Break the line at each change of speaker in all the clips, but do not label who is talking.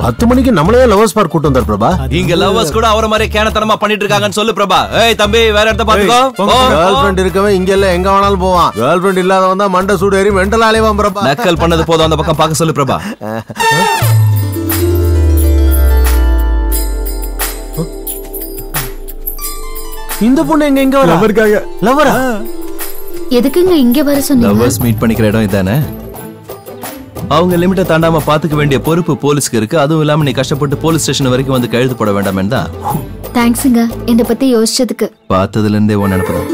பத்து மணிக்கு நம்மளே லவர்ஸ் பார்க் கூட்டு வந்தார் பிரபா.
இங்க லவ்வர்ஸ் கூட அவர மாதிரி கேனத்தனமா பண்ணிட்டு இருக்காங்கன்னு சொல்லு பிரபா. ஏய் தம்பி வேற இடத்த பாத்துக்கோ
கேர்ள். ஃபிரெண்ட் இருக்கவன் இங்க இல்ல எங்க வேணாலும் போவான். கேர்ள் ஃபிரெண்ட் இல்லாதவன் தான் மண்டை சூடு ஏறி மெண்டல் அலைவான் பிரபா.
நக்கல் பண்ணது போதும் அந்த பக்கம் பார்க்க சொல்லு பிரபா.
இந்த பொண்ணு எங்க எங்க வர?
அவருக்காக
லவரா
எதுக்குங்க இங்க வர சொன்னீங்க?
லவ்வர்ஸ் மீட் பண்ணிக்கிற இடம் இதானே? அவங்க லிமிட்டை தாண்டாம பாத்துக்க வேண்டிய பொறுப்பு போலீஸ்க்கு இருக்கு. அதுவும் இல்லாம நீ கஷ்டப்பட்டு போலீஸ் ஸ்டேஷன் வரைக்கும் வந்து கழுத்து போட வேண்டாமேன்னு தான்
தேங்க்ஸுங்க என்னை பத்தி யோசிச்சதுக்கு.
பார்த்ததுல இருந்தே உன் நினைப்பதும்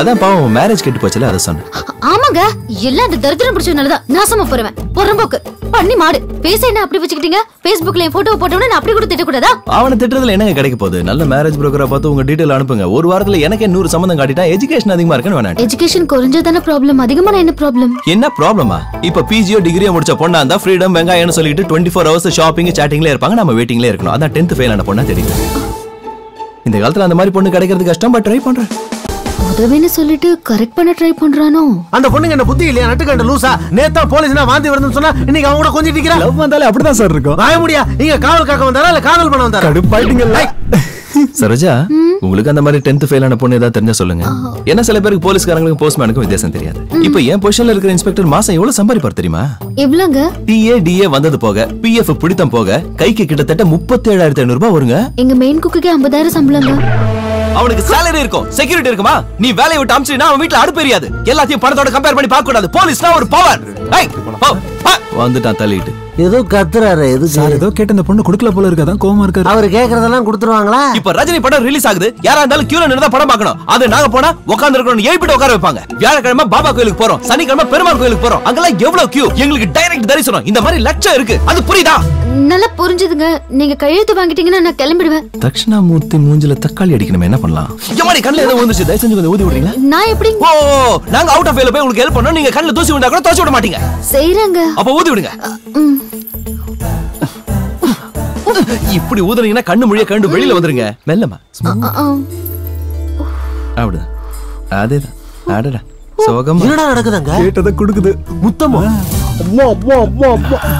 அதான் பாவம் மேரேஜ் கெட்டு போச்சுல அதை சொன்னேன்
ஆமாங்க. எல்லாம் அந்த தரித்திரம் பிடிச்சதுனாலதான் நாசமா போறவன். புறம்போக்கு. பண்ணி மாடு. பேச என்ன அப்படி வச்சுக்கிட்டீங்க? Facebookல என் போட்டோ போட்டோம்னா நான் அப்படி கூட திட்டக்கூடாதா?
அவனை திட்டுறதுல என்னங்க கிடைக்க போகுது? நல்ல மேரேஜ் புரோக்கரா பார்த்து உங்க டீடைல் அனுப்புங்க. ஒரு வாரத்துல எனக்கே நூறு சம்மந்தம் காட்டிட்டா எஜுகேஷன் அதிகமா இருக்குன்னு வேணாம்.
எஜுகேஷன் குறைஞ்சதான ப்ராப்ளம் அதிகமா என்ன ப்ராப்ளம்
என்ன ப்ராப்ளமா இப்ப பிஜியோ டிகிரியோ முடிச்ச பொண்ணா இருந்தா ஃப்ரீடம் வெங்காயம்னு சொல்லிட்டு டுவெண்ட்டி ஃபோர் ஹவர்ஸ் ஷாப்பிங் சாட்டிங்ல இருப்பாங்க. நம்ம வெயிட்டிங்ல இருக்கணும். அதான் டென்த் ஃபெயில் ஆன பொண்ணா தெரியுது. இந்த காலத்துல அந்த மாதிரி பொண்ணு கிடைக்கிறது கஷ்டம் பட் ட்ரை பண்றேன்.
உதவின்னு சொல்லிட்டு கரெக்ட் பண்ண ட்ரை பண்றானோ?
அந்த பொண்ணுங்க என்ன புத்தி இல்லையா? நட்டுக்கண்ட லூசா. நேத்தா போலீஸ்னா வாந்தி வருதுன்னு சொன்னா இன்னைக்கு அவங்க கூட கொஞ்சம் நிக்கிறா
லவ் வந்தாலே அப்படிதான் சார் இருக்கும்.
வாய முடியா. இங்க காவல் காக்க வந்தாரா? இல்ல காதல் பண்ண வந்தாரா?
கடுப்பாயிட்டீங்கல்ல.
சரோஜா உங்களுக்கு அந்த மாதிரி டென்த் ஃபெயில் ஆன பொண்ணு ஏதாவது தெரிஞ்சா சொல்லுங்க. ஏன்னா சில பேருக்கு போலீஸ்காரங்களுக்கும் போஸ்ட்மேனுக்கும் வித்தியாசம் தெரியாது. இப்போ என் பொசிஷன்ல இருக்கிற இன்ஸ்பெக்டர் மாசம் எவ்வளவு சம்பாதிப்பார் தெரியுமா?
எவ்வளவுங்க?
டிஏ டிஏ வந்தது போக பிஎஃப் பிடித்தம் போக கைக்கு கிட்டத்தட்ட முப்பத்தி ஏழாயிரத்தி ஐநூறு ரூபாய் வருங்க.
எங்க மெயின் குக்குக்கே ஐம்பதாயிரம் சம்பளங்க.
அவனுக்கு சேலரி இருக்கும் செக்யூரிட்டி இருக்குமா? நீ வேலையை விட்டு அமிச்சினா அவன் வீட்ல அடுப்பு எரியாது. எல்லாத்தையும் பணத்தோட கம்பேர் பண்ணி பார்க்க கூடாது போலீஸ்னா ஒரு பவர் வந்துட்டான் தள்ளிட்டு.
ஏதோ கத்துறாரு எதுக்கு
சார் ஏதோ கேட்ட இந்த பொண்ணு கொடுக்கல போல இருக்காதான் கோவமா இருக்காரு.
அவர் கேக்குறதெல்லாம் கொடுத்துருவாங்களா?
இப்ப ரஜினி படம் ரிலீஸ் ஆகுது. யாரா இருந்தாலும் கியூல நின்று படம் பார்க்கணும். அது நாங்க போனா உட்கார்ந்து இருக்கணும் எழுப்பிட்டு உட்கார வைப்பாங்க. வியாழக்கிழமை பாபா கோயிலுக்கு போறோம். சனிக்கிழமை பெருமாள் கோயிலுக்கு போறோம். அங்கெல்லாம் எவ்வளவு கியூ எங்களுக்கு டைரக்ட் தரிசனம். இந்த மாதிரி லட்சம் இருக்கு. அது புரியுதா?
நல்லா புரிஞ்சுதுங்க. நீங்க கையெழுத்து வாங்கிட்டீங்கன்னா நான் கிளம்பிடுவேன்.
தட்சிணாமூர்த்தி மூஞ்சில தக்காளி அடிக்கணும் என்ன பண்ணலாம்? எம்மாடி கண்ணுல ஏதோ வந்துச்சு தயவு செஞ்சு கொஞ்சம் ஊதி விடுறீங்களா?
நான் எப்படி?
ஓ நாங்க அவுட் ஆஃப் வேல போய் உங்களுக்கு ஹெல்ப் பண்ணோம். நீங்க கண்ணுல தூசி விட்டா கூட தோச்சு விட மாட்டீங்க.
செய்யறேங்க
அப்ப ஊதி விடுங்க. இப்படி ஊதுனீங்கன்னா கண்ணு மொழிய கண்டு வெளியில வந்துருங்க. மெல்லமா. அப்படிதான் அதேதான். அடடா. சோகமா.
என்னடா நடக்குதுங்க?
கேட்டதை கொடுக்குது.
முத்தமா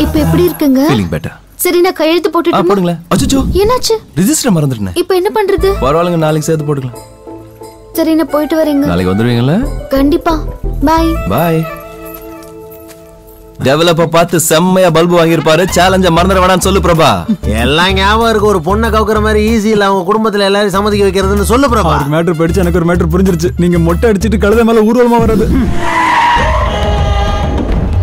இப்ப எப்படி இருக்குங்க?
ஃபீலிங் பெட்டர்
சரி நான் கையெழுத்து போட்டுட்டு
போடுங்களேன். அச்சோ
என்னாச்சு?
ரிஜிஸ்டர் மறந்துட்டேன்.
இப்ப என்ன பண்றது?
பரவாயில்லைங்க நாளைக்கு சேர்த்து போட்டுக்கலாம்.
சரி நான் போயிட்டு வரேங்க.
நாளைக்கு வந்துடுவீங்களா
கண்டிப்பா. பாய்
பாய் டெவலப்ப பார்த்து செம்மையா பல்பு வாங்கியிருப்பாரு. சேலஞ்ச மறந்துட வேணாம்னு சொல்லு பிரபா.
எல்லாம் ஞாபகம் இருக்கு. ஒரு பொண்ணை கவுக்குற மாதிரி ஈஸி இல்ல. அவங்க குடும்பத்துல எல்லாரும் சம்மதிக்க வைக்கிறதுன்னு சொல்லு பிரபா.
மேட்ரு படிச்சு எனக்கு ஒரு மேட்ரு புரிஞ்சிருச்சு. நீங்க மொட்டை அடிச்சிட்டு கழுத மேல ஊர்வலமா வர்றது.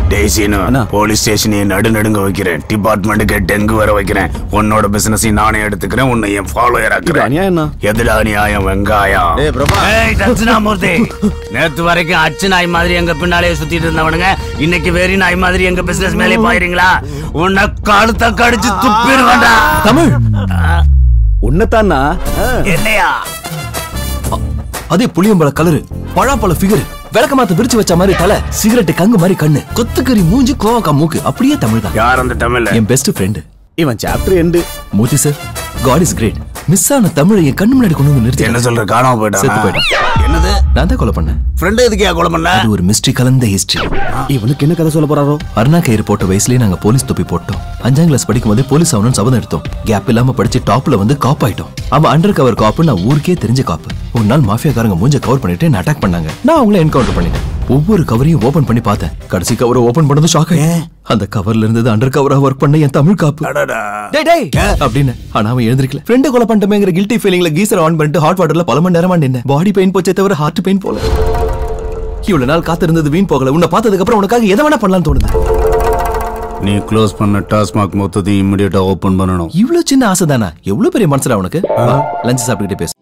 டேய் சீனு போலீஸ் ஸ்டேஷனையும் நடு நடுங்க வைக்கிறேன். டிபார்ட்மெண்ட்டுக்கு டெங்கு வர வைக்கிறேன். உன்னோட பிசினஸையும் நானே எடுத்துக்கிறேன். உன்னை என் ஃபாலோயர் ஆக்குறேன். எதுடா நியாயம் வெங்காயம். தட்சிணாமூர்த்தி. நேத்து வரைக்கும் அச்சு நாய் மாதிரி எங்க பின்னாலே சுத்திட்டு இருந்தவனுங்க. இன்னைக்கு வெறி நாய் மாதிரி எங்க பிசினஸ் மேலே பாயிரீங்களா உன்னை கழுத்த கடிச்சு துப்பிடுவேண்டா
தமிழ்.
உன்னதானா
என்னையா?
அதே புளியம்பழ கலரு பழாப்பழ ஃபிகர் விளக்கமாத்த விரிச்சு வச்ச மாதிரி தலை சிகரெட் கங்கு மாதிரி கண்ணு கொத்துக்கறி மூஞ்சி கோவக்கா மூக்கு அப்படியே தமிழ் தான்
யார் அந்த தமிழ்ல
என் பெஸ்ட் ஃப்ரெண்டு
இவன் chapter end.
Murthy sir God is great miss ஆன தமிழை என் கண்ணு முன்னாடி கொண்டு வந்து நிறுத்தி
என்ன சொல்ற காணாம போயிட்டான்? என்னது?
நான் தான் கொலை பண்ணேன்.
ஃப்ரெண்ட் எதுக்கு கொலை பண்ண?
அது ஒரு மிஸ்ட்ரி கலந்த ஹிஸ்டரி
இவனுக்கு என்ன கதை சொல்ல போறாரோ?
அருணா கயிறு போட்ட வயசுலயே நாங்க போலீஸ் தொப்பி போட்டோம். அஞ்சாம் கிளாஸ் படிக்கும் போதே போலீஸ் ஆகணும்னு சபதம் எடுத்தோம். கேப் இல்லாம படிச்சு டாப்ல வந்து காப் ஆயிட்டோம். அவன் அண்டர் கவர் காப்பு நான் ஊருக்கே தெரிஞ்ச காப்பு ஒரு நாள் மாஃபியாக்காரங்க மூஞ்ச கவர் பண்ணிட்டு என்ன அட்டாக் பண்ணாங்க. நான் அவங்கள என்கவுண்டர் பண்ணிட்டேன். ஒவ்வொரு கவரையும் ஓபன் பண்ணி பார்த்தேன். கடைசி கவரை ஓபன் பண்ணதும் ஷாக் அந்த கவர்ல இருந்தது அண்டர் கவரா ஒர்க் பண்ண என் தமிழ் காப்பு அப்படின்னு. ஆனா அவன் எழுந்திருக்கல. ஃப்ரெண்டு கொலை பண்ணிட்டமேங்கிற கில்ட்டி ஃபீலிங்ல கீசர் ஆன் பண்ணிட்டு ஹாட் வாட்டர்ல பல மணி நேரமா நின்னேன். பாடி பெயின் போச்சே தவிர ஹார்ட் பெயின் போல. இவ்வளவு நாள் காத்திருந்தது வீண் போகல. உன்னை பார்த்ததுக்கு அப்புறம் உனக்காக எதை வேணா பண்ணலாம்னு தோணுது.
நீ க்ளோஸ் பண்ண டாஸ்மாக் மொத்தத்தையும் இமிடியேட்டா ஓபன் பண்ணணும்.
இவ்வளவு சின்ன ஆசை தானா? எவ்வளவு பெரிய மனசுடா உனக்கு? லஞ்ச் சாப்பிட்டுக்கிட்டே பேசு.